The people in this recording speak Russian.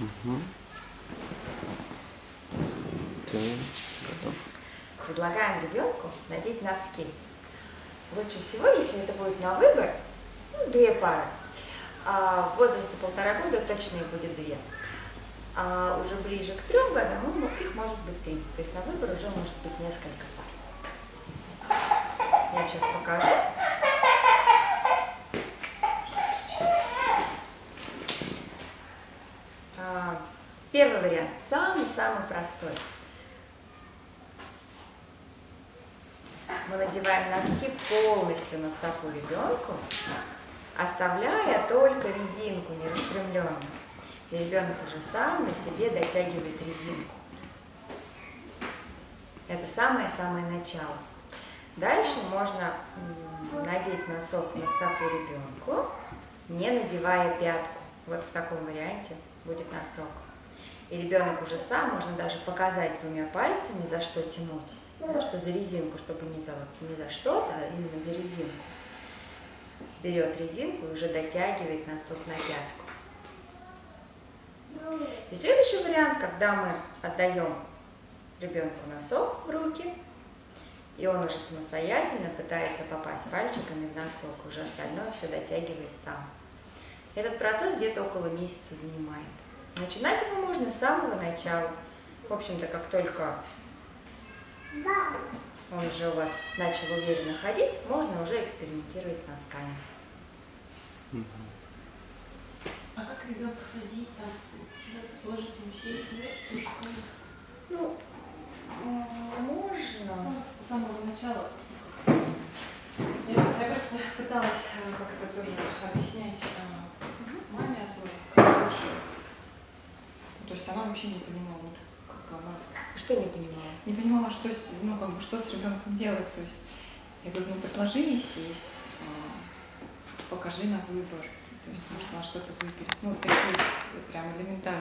Угу. Готов? Предлагаем ребенку надеть носки. Лучше всего, если это будет на выбор, ну, две пары. А в возрасте полтора года точно их будет две. А уже ближе к трем годам ну, их может быть три. То есть на выбор уже может быть несколько пар. Я сейчас покажу. А, Первый вариант, самый-самый простой. Мы надеваем носки полностью на стопу ребенку, оставляя только резинку не распрямленную. И ребенок уже сам на себе дотягивает резинку. Это самое-самое начало. Дальше можно надеть носок на стопу ребенку, не надевая пятку. Вот в таком варианте будет носок. И ребенок уже сам, можно даже показать двумя пальцами, за что тянуть. Да, что за резинку, чтобы не за, вот, за что-то, а именно за резинку. Берет резинку и уже дотягивает носок на пятку. И следующий вариант, когда мы отдаем ребенку носок в руки, и он уже самостоятельно пытается попасть пальчиками в носок, уже остальное все дотягивает сам. Этот процесс где-то около месяца занимает. Начинать его можно с самого начала. В общем-то, как только он уже у вас начал уверенно ходить, можно уже экспериментировать с носками. А как ребенка садить там? Да, Ложить ему сесть, сидеть? Ну, можно. Ну, с самого начала. Я, я просто пыталась э, как-то тоже объяснять э, маме одной, как лучше. Ну, То есть она вообще не понимала, ну, как бы она Что не понимаю? не понимала, что с, ну, как бы, что с ребенком делать. То есть я говорю, ну предложи ей сесть, а, покажи на выбор. То есть, может, она что-то выберет. Ну, такие прям элементарные.